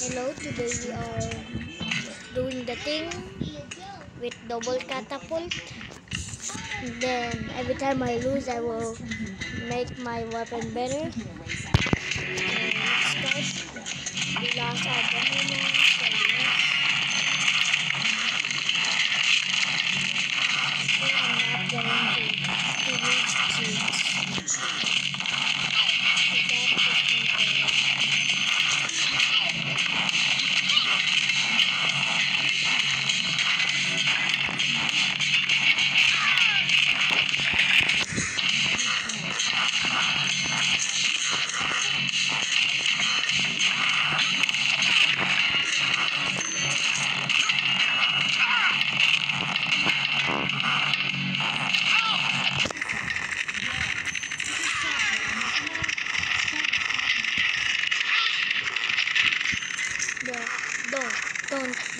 Hello, today we are doing the thing with double catapult. Then every time I lose, I will make my weapon better. And start. We lost our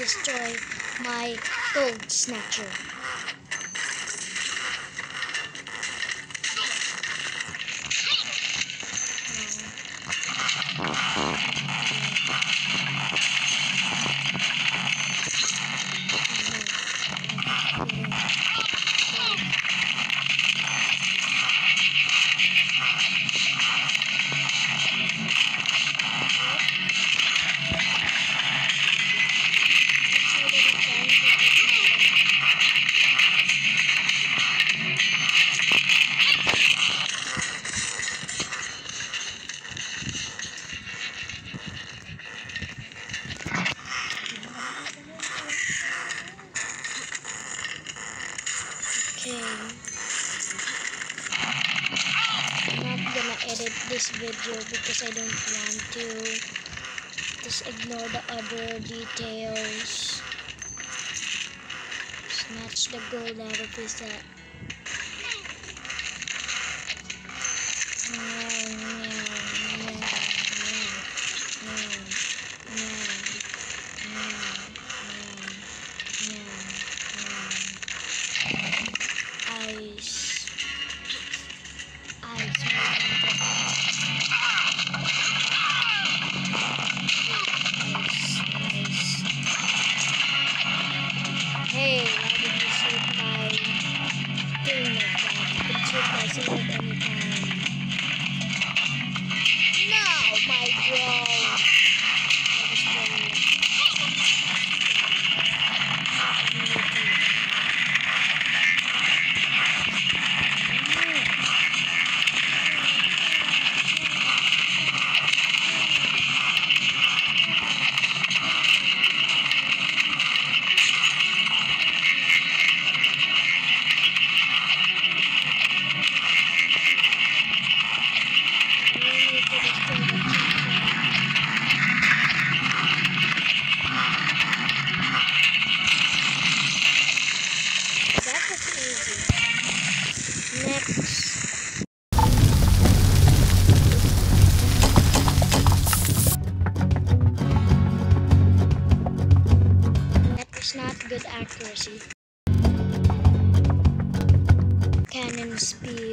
destroy my gold snatcher. I'm not gonna edit this video because I don't want to. Just ignore the other details. Snatch the gold out of his hat. Thing like that? You. Was easy. Next. That was not good accuracy. Cannon spear.